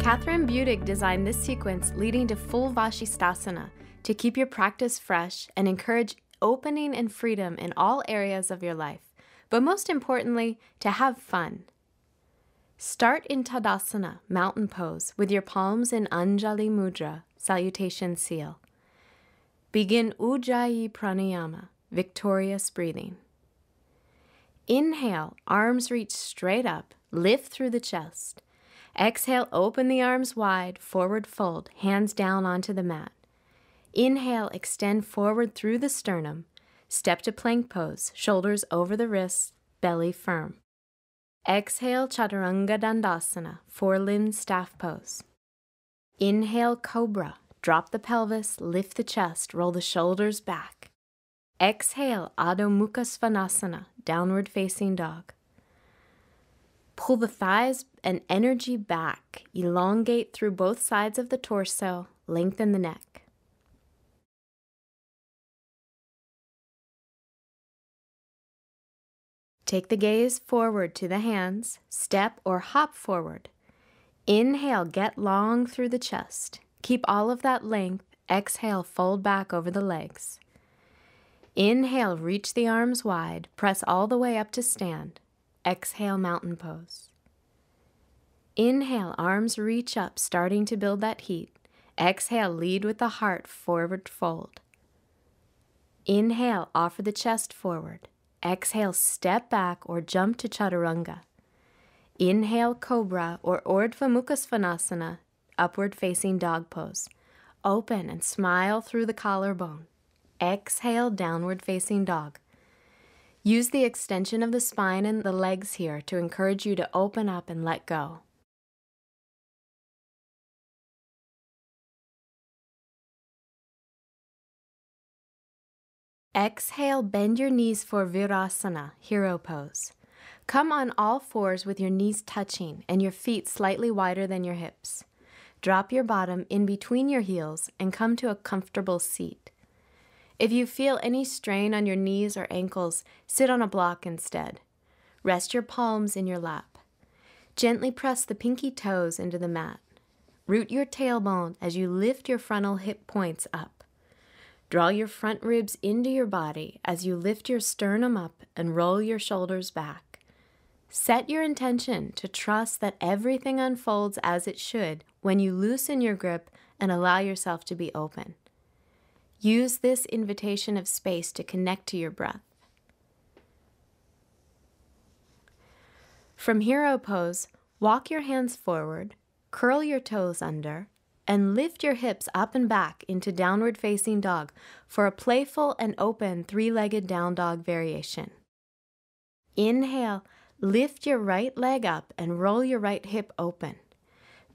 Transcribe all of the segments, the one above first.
Kathryn Budig designed this sequence leading to full Vashisthasana to keep your practice fresh and encourage opening and freedom in all areas of your life, but most importantly, to have fun. Start in Tadasana, mountain pose, with your palms in Anjali Mudra, salutation seal. Begin Ujjayi Pranayama, victorious breathing. Inhale, arms reach straight up, lift through the chest. Exhale, open the arms wide, forward fold, hands down onto the mat. Inhale, extend forward through the sternum. Step to plank pose, shoulders over the wrists, belly firm. Exhale, Chaturanga Dandasana, four limb staff pose. Inhale, Cobra. Drop the pelvis, lift the chest, roll the shoulders back. Exhale, Adho Mukha Svanasana, downward facing dog. Pull the thighs and energy back. Elongate through both sides of the torso, lengthen the neck. Take the gaze forward to the hands, step or hop forward. Inhale, get long through the chest. Keep all of that length. Exhale, fold back over the legs. Inhale, reach the arms wide, press all the way up to stand. Exhale, mountain pose. Inhale, arms reach up, starting to build that heat. Exhale, lead with the heart, forward fold. Inhale, offer the chest forward. Exhale, step back or jump to chaturanga. Inhale, cobra or Urdhva Mukha Svanasana, upward facing dog pose. Open and smile through the collarbone. Exhale, downward facing dog. Use the extension of the spine and the legs here to encourage you to open up and let go. Exhale, bend your knees for Virasana, hero pose. Come on all fours with your knees touching and your feet slightly wider than your hips. Drop your bottom in between your heels and come to a comfortable seat. If you feel any strain on your knees or ankles, sit on a block instead. Rest your palms in your lap. Gently press the pinky toes into the mat. Root your tailbone as you lift your frontal hip points up. Draw your front ribs into your body as you lift your sternum up and roll your shoulders back. Set your intention to trust that everything unfolds as it should when you loosen your grip and allow yourself to be open. Use this invitation of space to connect to your breath. From hero pose, walk your hands forward, curl your toes under, and lift your hips up and back into downward facing dog for a playful and open three legged down dog variation. Inhale, lift your right leg up and roll your right hip open.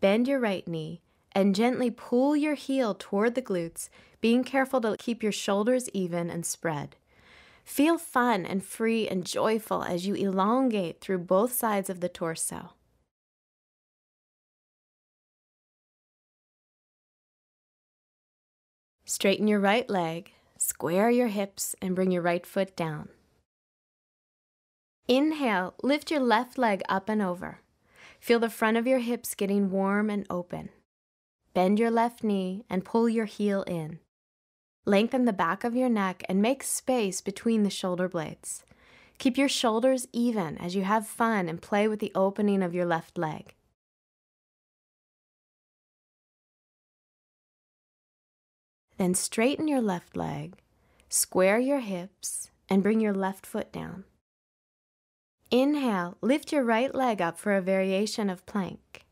Bend your right knee and gently pull your heel toward the glutes, being careful to keep your shoulders even and spread. Feel fun and free and joyful as you elongate through both sides of the torso. Straighten your right leg, square your hips, and bring your right foot down. Inhale, lift your left leg up and over. Feel the front of your hips getting warm and open. Bend your left knee and pull your heel in. Lengthen the back of your neck and make space between the shoulder blades. Keep your shoulders even as you have fun and play with the opening of your left leg. Then straighten your left leg, square your hips, and bring your left foot down. Inhale, lift your right leg up for a variation of plank.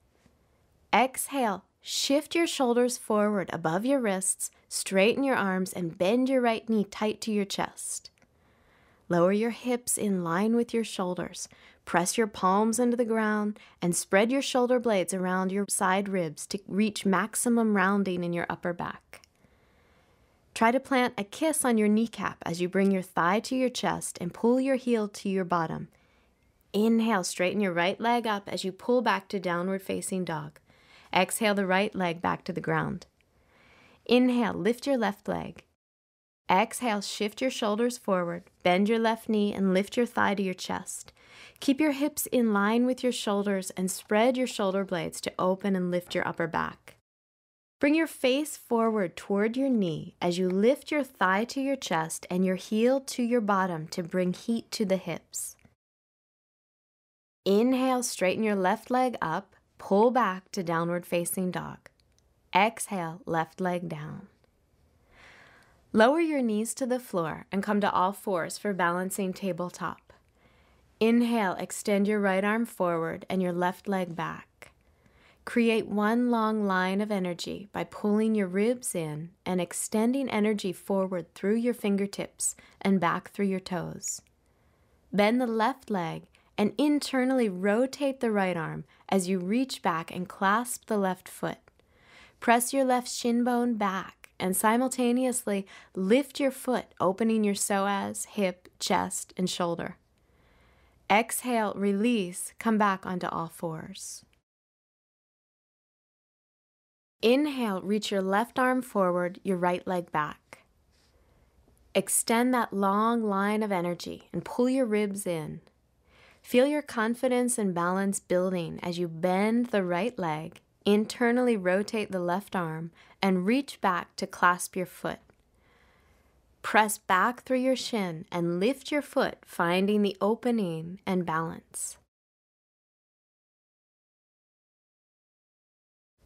Exhale, shift your shoulders forward above your wrists, straighten your arms, and bend your right knee tight to your chest. Lower your hips in line with your shoulders. Press your palms into the ground and spread your shoulder blades around your side ribs to reach maximum rounding in your upper back. Try to plant a kiss on your kneecap as you bring your thigh to your chest and pull your heel to your bottom. Inhale, straighten your right leg up as you pull back to downward facing dog. Exhale the right leg back to the ground. Inhale, lift your left leg. Exhale, shift your shoulders forward, bend your left knee, and lift your thigh to your chest. Keep your hips in line with your shoulders and spread your shoulder blades to open and lift your upper back. Bring your face forward toward your knee as you lift your thigh to your chest and your heel to your bottom to bring heat to the hips. Inhale, straighten your left leg up, pull back to downward facing dog. Exhale, left leg down. Lower your knees to the floor and come to all fours for balancing tabletop. Inhale, extend your right arm forward and your left leg back. Create one long line of energy by pulling your ribs in and extending energy forward through your fingertips and back through your toes. Bend the left leg and internally rotate the right arm as you reach back and clasp the left foot. Press your left shin bone back and simultaneously lift your foot, opening your psoas, hip, chest, and shoulder. Exhale, release, come back onto all fours. Inhale, reach your left arm forward, your right leg back. Extend that long line of energy and pull your ribs in. Feel your confidence and balance building as you bend the right leg, internally rotate the left arm, and reach back to clasp your foot. Press back through your shin and lift your foot, finding the opening and balance.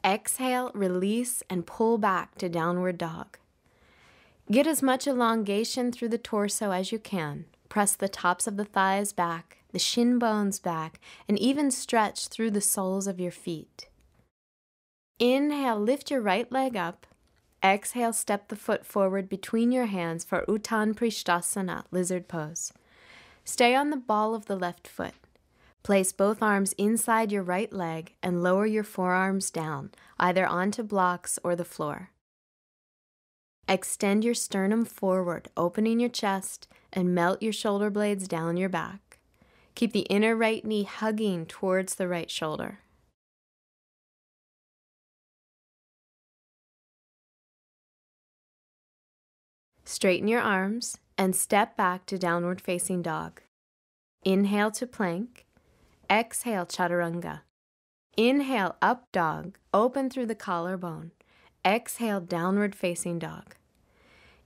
Exhale, release, and pull back to downward dog. Get as much elongation through the torso as you can. Press the tops of the thighs back, the shin bones back, and even stretch through the soles of your feet. Inhale, lift your right leg up. Exhale, step the foot forward between your hands for Uttanapishtasana, lizard pose. Stay on the ball of the left foot. Place both arms inside your right leg and lower your forearms down, either onto blocks or the floor. Extend your sternum forward, opening your chest, and melt your shoulder blades down your back. Keep the inner right knee hugging towards the right shoulder. Straighten your arms and step back to downward facing dog. Inhale to plank. Exhale, chaturanga. Inhale, up dog, open through the collarbone. Exhale, downward facing dog.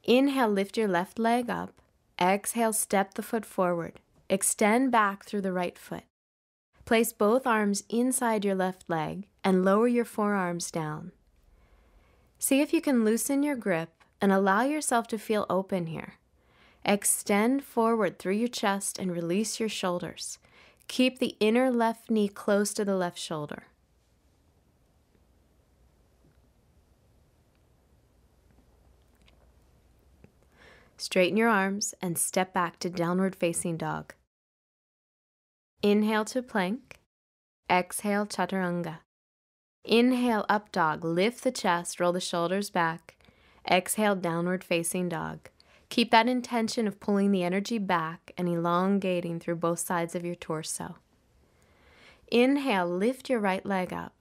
Inhale, lift your left leg up. Exhale, step the foot forward. Extend back through the right foot. Place both arms inside your left leg and lower your forearms down. See if you can loosen your grip and allow yourself to feel open here. Extend forward through your chest and release your shoulders. Keep the inner left knee close to the left shoulder. Straighten your arms and step back to downward facing dog. Inhale to plank. Exhale, chaturanga. Inhale, up dog. Lift the chest, roll the shoulders back. Exhale, downward facing dog. Keep that intention of pulling the energy back and elongating through both sides of your torso. Inhale, lift your right leg up.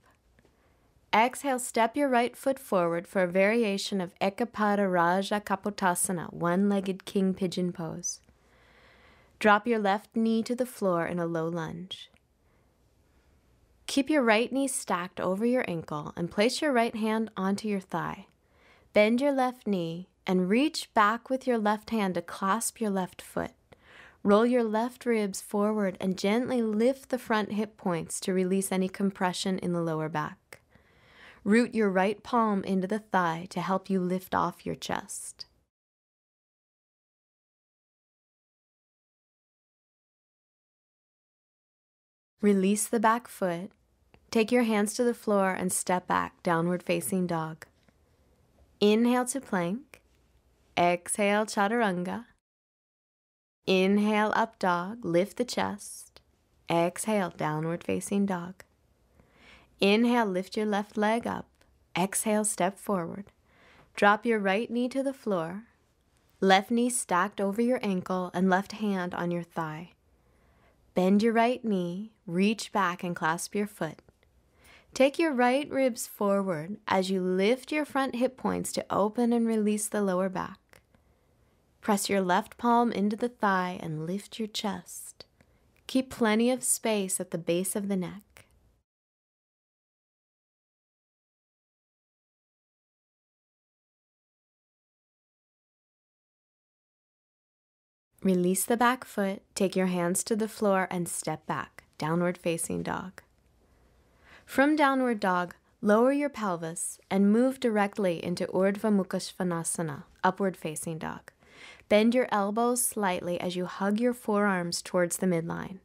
Exhale, step your right foot forward for a variation of Ekapada Raja Kapotasana, one legged king pigeon pose. Drop your left knee to the floor in a low lunge. Keep your right knee stacked over your ankle and place your right hand onto your thigh. Bend your left knee and reach back with your left hand to clasp your left foot. Roll your left ribs forward and gently lift the front hip points to release any compression in the lower back. Root your right palm into the thigh to help you lift off your chest. Release the back foot. Take your hands to the floor and step back, downward facing dog. Inhale to plank. Exhale, chaturanga. Inhale, up dog, lift the chest. Exhale, downward facing dog. Inhale, lift your left leg up. Exhale, step forward. Drop your right knee to the floor. Left knee stacked over your ankle and left hand on your thigh. Bend your right knee, reach back and clasp your foot. Take your right ribs forward as you lift your front hip points to open and release the lower back. Press your left palm into the thigh and lift your chest. Keep plenty of space at the base of the neck. Release the back foot, take your hands to the floor, and step back, downward facing dog. From downward dog, lower your pelvis and move directly into Urdhva Mukha Svanasana, upward facing dog. Bend your elbows slightly as you hug your forearms towards the midline.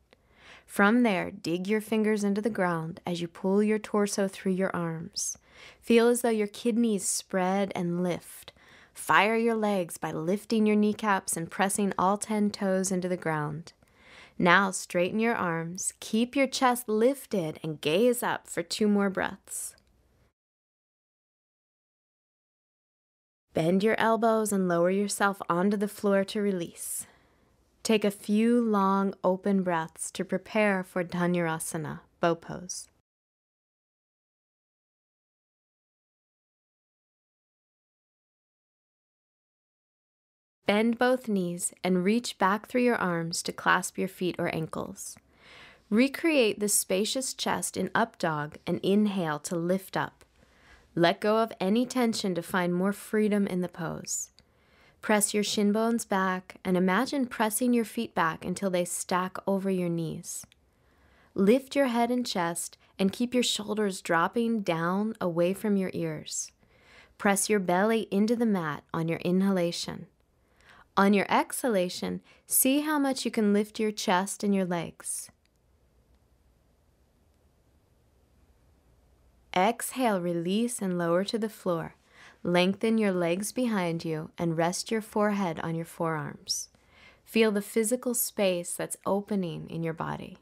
From there, dig your fingers into the ground as you pull your torso through your arms. Feel as though your kidneys spread and lift. Fire your legs by lifting your kneecaps and pressing all 10 toes into the ground. Now straighten your arms, keep your chest lifted, and gaze up for two more breaths. Bend your elbows and lower yourself onto the floor to release. Take a few long open breaths to prepare for Dhanurasana, bow pose. Bend both knees and reach back through your arms to clasp your feet or ankles. Recreate the spacious chest in up dog and inhale to lift up. Let go of any tension to find more freedom in the pose. Press your shin bones back and imagine pressing your feet back until they stack over your knees. Lift your head and chest and keep your shoulders dropping down away from your ears. Press your belly into the mat on your inhalation. On your exhalation, see how much you can lift your chest and your legs. Exhale, release and lower to the floor. Lengthen your legs behind you and rest your forehead on your forearms. Feel the physical space that's opening in your body.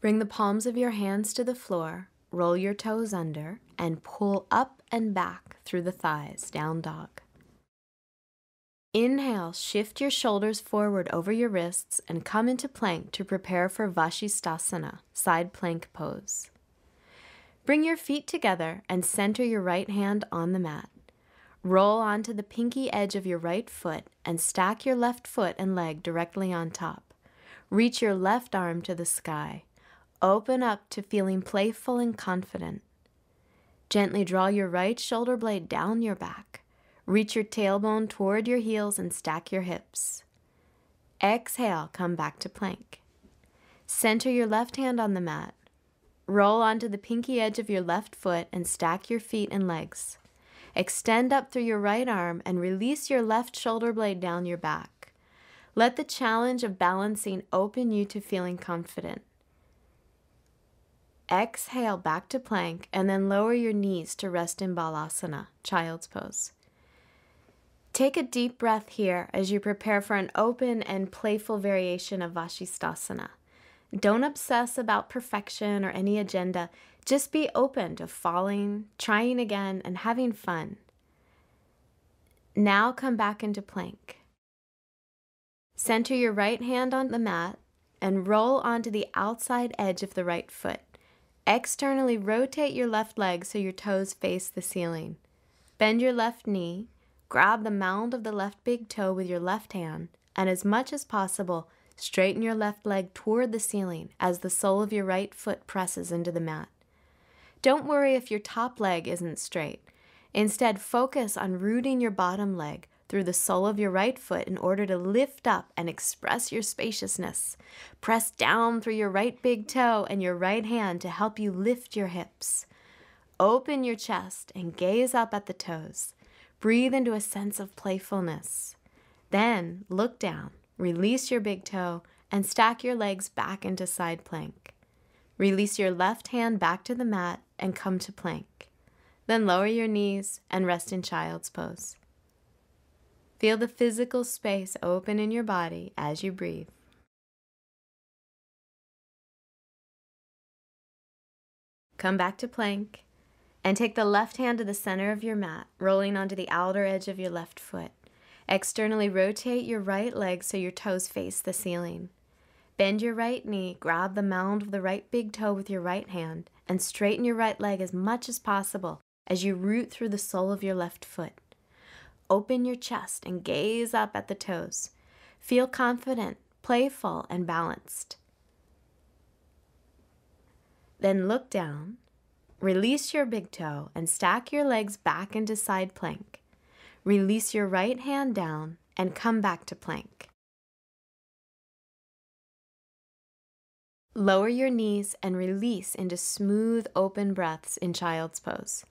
Bring the palms of your hands to the floor, roll your toes under, and pull up and back through the thighs, down dog. Inhale, shift your shoulders forward over your wrists and come into plank to prepare for Vashisthasana, side plank pose. Bring your feet together and center your right hand on the mat. Roll onto the pinky edge of your right foot and stack your left foot and leg directly on top. Reach your left arm to the sky. Open up to feeling playful and confident. Gently draw your right shoulder blade down your back. Reach your tailbone toward your heels and stack your hips. Exhale, come back to plank. Center your left hand on the mat. Roll onto the pinky edge of your left foot and stack your feet and legs. Extend up through your right arm and release your left shoulder blade down your back. Let the challenge of balancing open you to feeling confident. Exhale back to plank and then lower your knees to rest in Balasana, child's pose. Take a deep breath here as you prepare for an open and playful variation of Vashisthasana. Don't obsess about perfection or any agenda. Just be open to falling, trying again, and having fun. Now come back into plank. Center your right hand on the mat and roll onto the outside edge of the right foot. Externally rotate your left leg so your toes face the ceiling. Bend your left knee Grab the mound of the left big toe with your left hand, and as much as possible, straighten your left leg toward the ceiling as the sole of your right foot presses into the mat. Don't worry if your top leg isn't straight. Instead, focus on rooting your bottom leg through the sole of your right foot in order to lift up and express your spaciousness. Press down through your right big toe and your right hand to help you lift your hips. Open your chest and gaze up at the toes. Breathe into a sense of playfulness. Then look down, release your big toe, and stack your legs back into side plank. Release your left hand back to the mat and come to plank. Then lower your knees and rest in child's pose. Feel the physical space open in your body as you breathe. Come back to plank and take the left hand to the center of your mat, rolling onto the outer edge of your left foot. Externally rotate your right leg so your toes face the ceiling. Bend your right knee, grab the mound of the right big toe with your right hand, and straighten your right leg as much as possible as you root through the sole of your left foot. Open your chest and gaze up at the toes. Feel confident, playful, and balanced. Then look down, release your big toe, and stack your legs back into side plank. Release your right hand down and come back to plank. Lower your knees and release into smooth, open breaths in child's pose.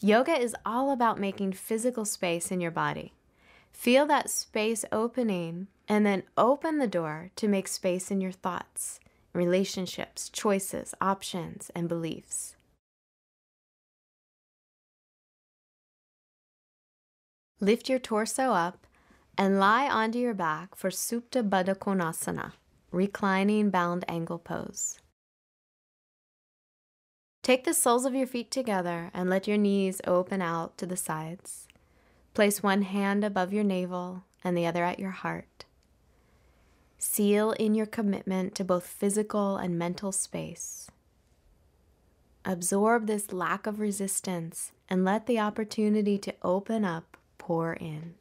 Yoga is all about making physical space in your body. Feel that space opening and then open the door to make space in your thoughts, relationships, choices, options, and beliefs. Lift your torso up and lie onto your back for Supta Baddha Konasana reclining bound angle pose. Take the soles of your feet together and let your knees open out to the sides. Place one hand above your navel and the other at your heart. Seal in your commitment to both physical and mental space. Absorb this lack of resistance and let the opportunity to open up pour in.